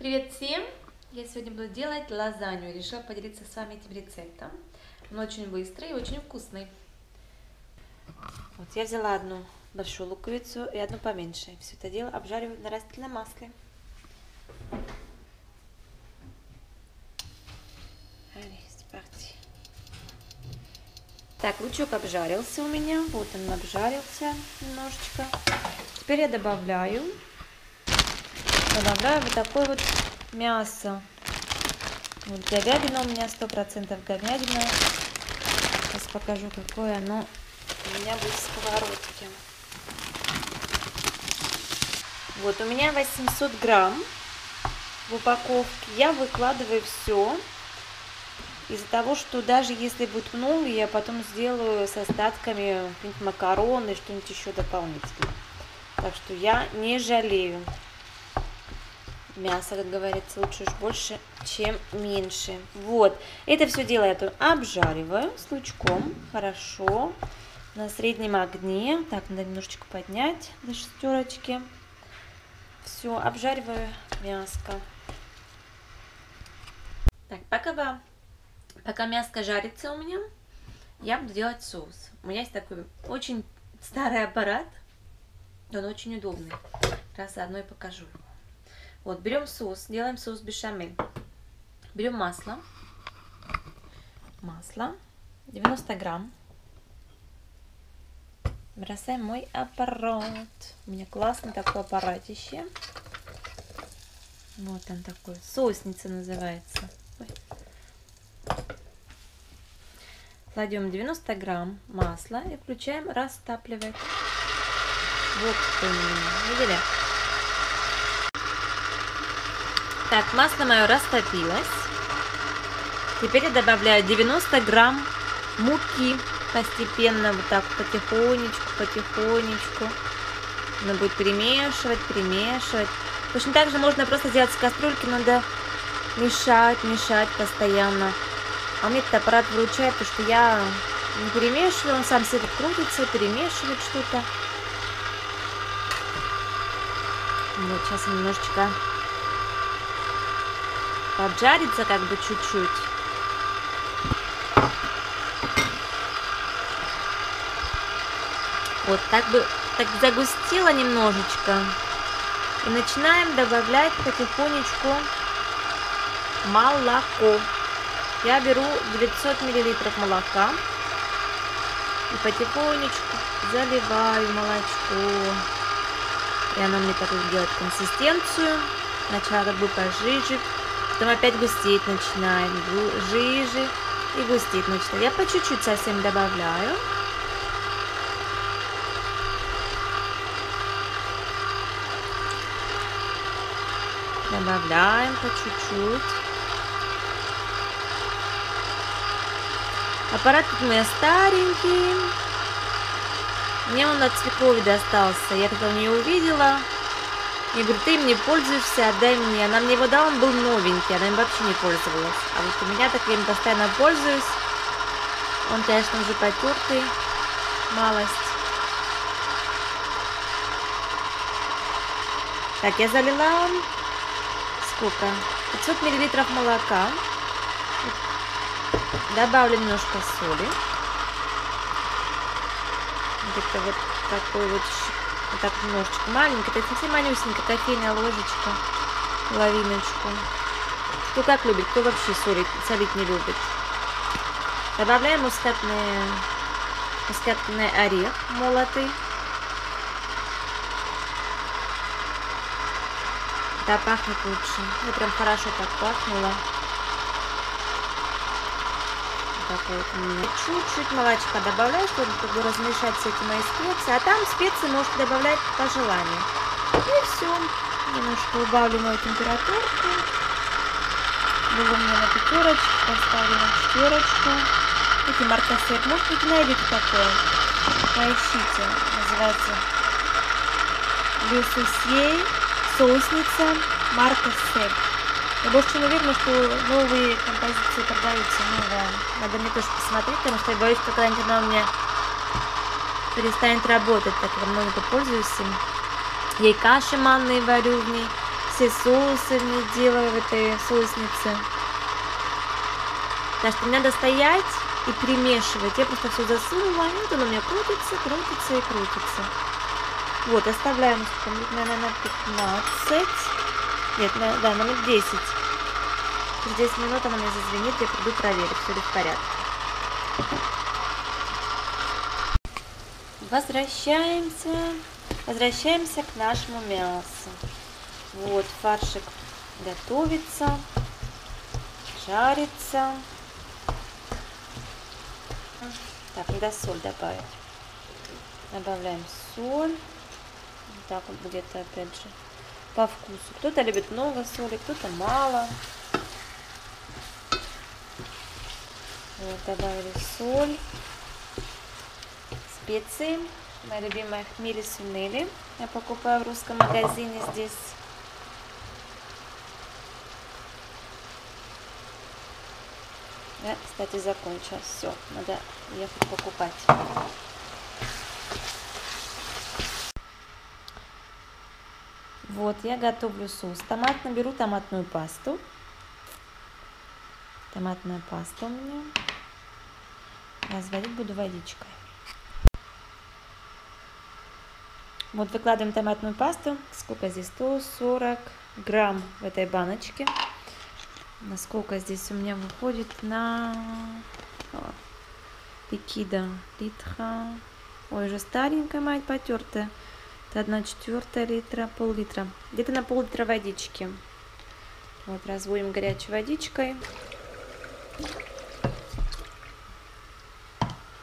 Привет всем! Я сегодня буду делать лазанью. Решила поделиться с вами этим рецептом. Он очень быстрый и очень вкусный. Вот я взяла одну большую луковицу и одну поменьше. Все это дело обжариваю на растительном масле. Так, лучок обжарился у меня. Вот он обжарился немножечко. Теперь я добавляю добавляю вот такое вот мясо. Вот говядина у меня сто процентов говядина. Сейчас покажу, какое оно у меня будет в сковородке. Вот у меня 800 грамм в упаковке. Я выкладываю все. Из-за того, что даже если будет много, я потом сделаю с остатками макароны, что-нибудь еще дополнительно. Так что я не жалею мясо, как говорится, лучше уж больше, чем меньше. Вот, это все дело я тут обжариваю с лучком, хорошо, на среднем огне. Так, надо немножечко поднять до шестерочки. Все, обжариваю мяско. Так, пока, пока мяско жарится у меня, я буду делать соус. У меня есть такой очень старый аппарат, он очень удобный. Раз заодно и покажу. Вот, берем соус, делаем соус бешамель. Берем масло. Масло. 90 грамм. Бросаем мой аппарат. У меня классный такой аппаратище. Вот он такой. Соусница называется. Ой. Кладем 90 грамм масла и включаем растапливать. Вот что у меня. Видели? Так, масло мое растопилось. Теперь я добавляю 90 грамм муки постепенно, вот так потихонечку, потихонечку. Надо будет перемешивать, перемешивать. Точно так же можно просто сделать с кастрюльки, надо мешать, мешать постоянно. А мне этот аппарат выручает, потому что я не перемешиваю, он сам себе крутится, перемешивает что-то. Вот, сейчас немножечко поджарится как бы чуть-чуть. Вот так бы так загустила немножечко. И начинаем добавлять потихонечку молоко. Я беру 900 миллилитров молока и потихонечку заливаю молочко. И оно мне так делает консистенцию. Сначала как бы пожиже, Потом опять густеть начинает, жиже и густеть начинает. Я по чуть-чуть совсем добавляю. Добавляем по чуть-чуть. Аппарат у меня старенький. Мне он от свекрови достался. Я когда не увидела. Я говорю, ты им не пользуешься, отдай мне. Она мне его дала, он был новенький, она им вообще не пользовалась. А вот у меня так я им постоянно пользуюсь. Он, конечно, уже потертый, малость. Так, я залила сколько? 500 миллилитров молока. Добавлю немножко соли. Где-то вот такой вот вот так немножечко маленько, это совсем малюсенькая кофейная ложечка, половиночку. Кто как любит, кто вообще солить, солить не любит. Добавляем мускатный, мускатный орех молотый. Да, пахнет лучше. Ну, прям хорошо так пахнуло такой вот. Чуть-чуть молочка добавляю, чтобы как бы размешать все эти мои специи. А там специи можете добавлять по желанию. И все. Немножко убавлю мою температурку. Было у меня на пятерочку, поставлю на четверочку. Эти марка сет. Может быть, найдете такое. Поищите. Называется Люсусьей соусница марка Сет. Я больше чем уверена, что новые композиции продаются. Ну да, надо мне тоже посмотреть, потому что я боюсь, что когда-нибудь она у меня перестанет работать, так как много пользуюсь им. Я каши манные варю в ней, все соусы мне делаю в этой соуснице. Так что надо стоять и примешивать. Я просто все засунула, и вот оно у меня крутится, крутится и крутится. Вот, оставляем, наверное, на 15. Нет, на, да, на минут 10. Через 10 минут она мне зазвенит, я приду проверить, все ли в порядке. Возвращаемся. Возвращаемся к нашему мясу. Вот, фаршик готовится, жарится. Так, надо соль добавить. Добавляем соль. Вот так вот где-то опять же по вкусу. Кто-то любит много соли, кто-то мало. Вот, добавили соль, специи. Моя любимая хмели сунели. Я покупаю в русском магазине здесь. Да, кстати, закончилось. Все, надо ехать покупать. Вот, я готовлю соус. Томат наберу томатную пасту. Томатная паста у меня. Разводить буду водичкой. Вот выкладываем томатную пасту. Сколько здесь? 140 грамм в этой баночке. Насколько здесь у меня выходит на пикида литра. Ой, уже старенькая мать потертая. Это 1 четвертая литра, пол-литра. Где-то на пол-литра водички. Вот, разводим горячей водичкой.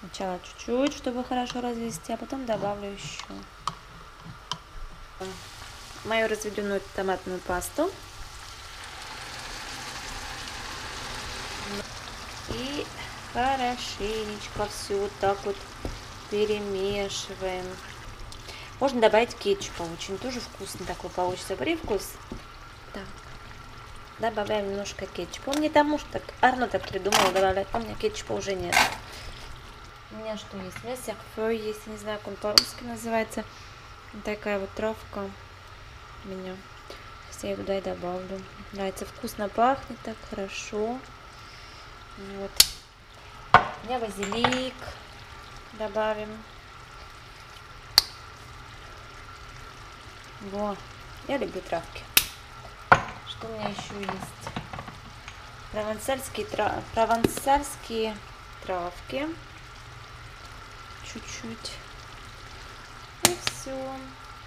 Сначала чуть-чуть, чтобы хорошо развести, а потом добавлю еще мою разведенную томатную пасту. И хорошенечко все вот так вот перемешиваем. Можно добавить кетчупа, очень тоже вкусно такой получится привкус. Так, добавляем немножко кетчупа. Он не тому, что так Арно так придумала добавлять, а у меня кетчупа уже нет. У меня что есть? У меня серфер есть, не знаю, как он по-русски называется. Такая вот травка у меня. Сейчас я туда и добавлю. Нравится, вкусно пахнет так хорошо. Вот. У меня базилик добавим. Во, я люблю травки. Что у меня еще есть? Провансальские, трав... Провансальские травки. Чуть-чуть. И все.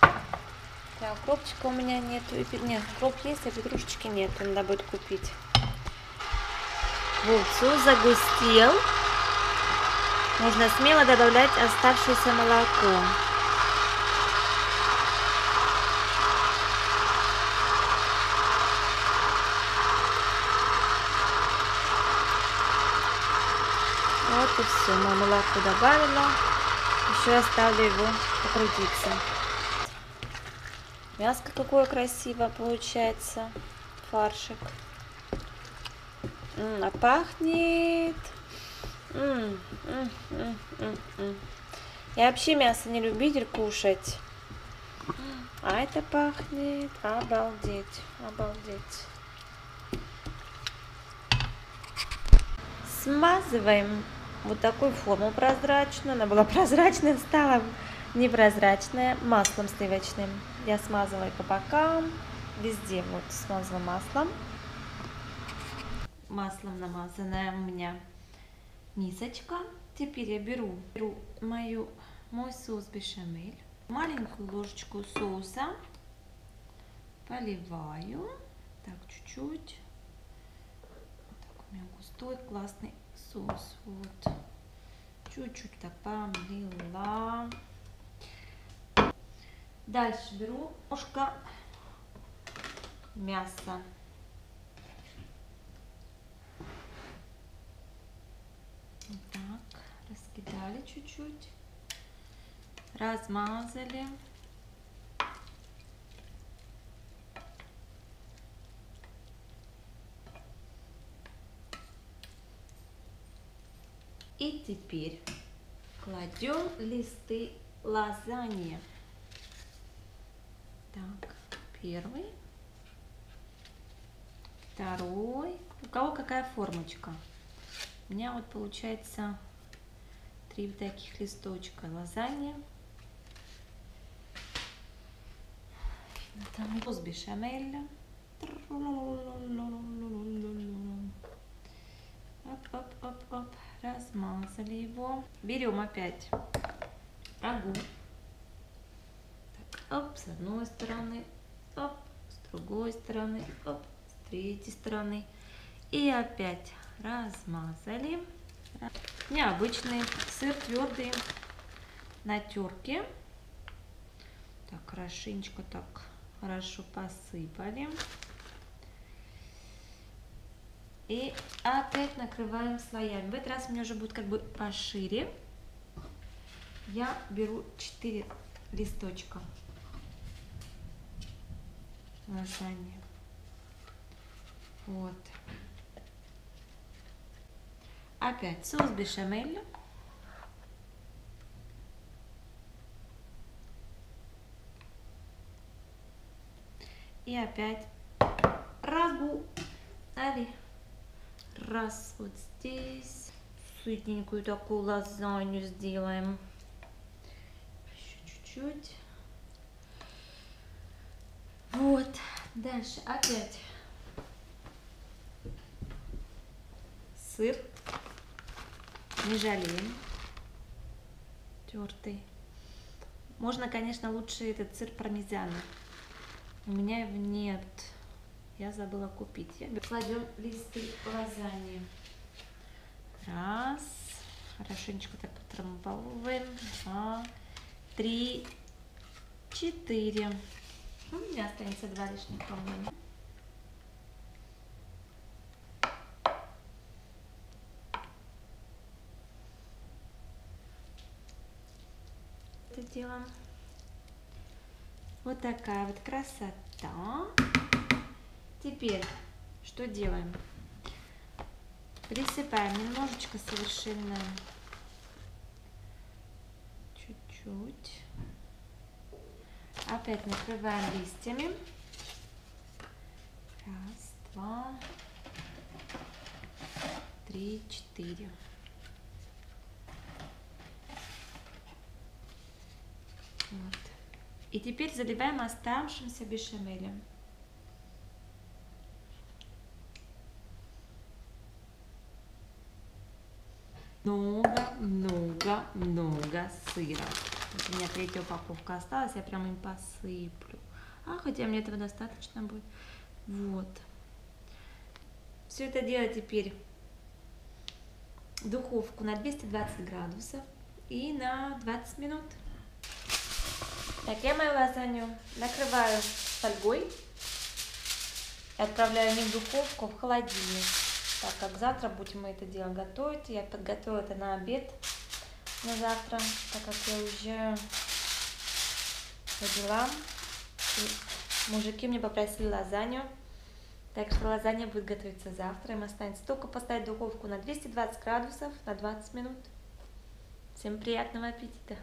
Так, кропчика у меня нету. Нет, кроп есть, а петрушечки нет. Надо будет купить. Вот, все загустел. Можно смело добавлять оставшееся молоко. И все, мы молоко добавила. Еще оставлю его покрутиться. Мяско какое красивое получается. Фаршик. М -м, а пахнет. М -м, Я вообще мясо не любитель кушать. А это пахнет. Обалдеть. Обалдеть. Смазываем вот такую форму прозрачную. Она была прозрачная, стала непрозрачная маслом сливочным. Я смазываю по бокам, везде вот смазала маслом. Маслом намазанная у меня мисочка. Теперь я беру, беру мою, мой соус бешамель, маленькую ложечку соуса, поливаю, так чуть-чуть. Вот так у меня густой классный соус. Вот. Чуть-чуть так помлила. Дальше беру ложка мяса. Так, раскидали чуть-чуть, размазали. И теперь кладем листы лазаньи. Так, первый. Второй. У кого какая формочка? У меня вот получается три таких листочка лазанья. Там с бешамелем. Оп-оп-оп-оп. Размазали его. Берем опять рагу. Так, оп, с одной стороны, оп, с другой стороны, оп, с третьей стороны. И опять размазали. Необычный сыр твердый на терке. Так, хорошенечко так хорошо посыпали. И опять накрываем слоями. В этот раз у меня уже будет как бы пошире. Я беру 4 листочка лазанья. Вот. Опять соус бешамель. И опять рагу. Али. Раз вот здесь. Сытненькую такую лазанью сделаем. Еще чуть-чуть. Вот. Дальше опять сыр. Не жалеем. Тертый. Можно, конечно, лучше этот сыр пармезана. У меня его нет. Я забыла купить. Я... Кладем листы лазаньи. Раз. Хорошенечко так потрамбовываем. Два. Три. Четыре. У меня останется два лишних, по-моему. Это делаем. Вот такая вот красота. Теперь что делаем? Присыпаем немножечко совершенно чуть-чуть. Опять накрываем листьями. Раз, два, три, четыре. Вот. И теперь заливаем оставшимся бешамелем. Много, много, много сыра. У меня третья упаковка осталась, я прям им посыплю. А, хотя мне этого достаточно будет. Вот. Все это дело теперь в духовку на 220 градусов и на 20 минут. Так, я мою лазанью накрываю фольгой и отправляю не в духовку, а в холодильник так как завтра будем мы это дело готовить. Я подготовила это на обед на завтра, так как я уезжаю по делам. Мужики мне попросили лазанью, так что лазанья будет готовиться завтра. Им останется только поставить духовку на 220 градусов на 20 минут. Всем приятного аппетита!